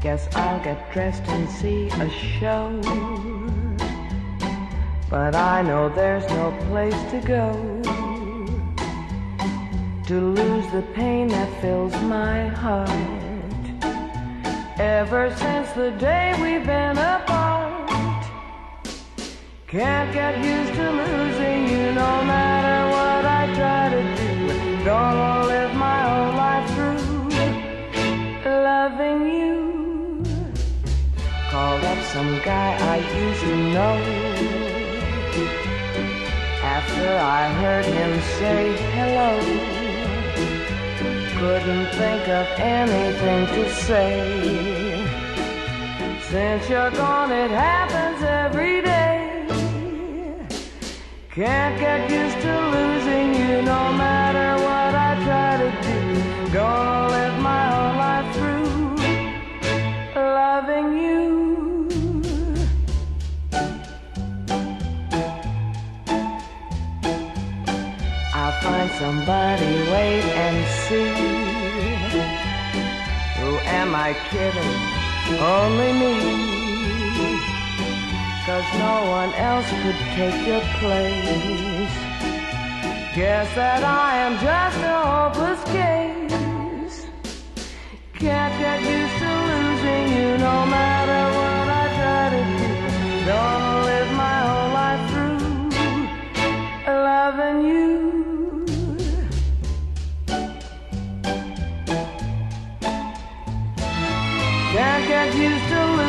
Guess I'll get dressed and see a show. But I know there's no place to go to lose the pain that fills my heart. Ever since the day we've been apart, can't get used to losing you no matter some guy I used to know. After I heard him say hello couldn't think of anything to say. Since you're gone, it happens every day. Can't get used to losing you no matter I'll find somebody, wait and see. Who am I kidding? Only me. Cause no one else could take your place. Guess that I am just a hopeless case. Can't get used to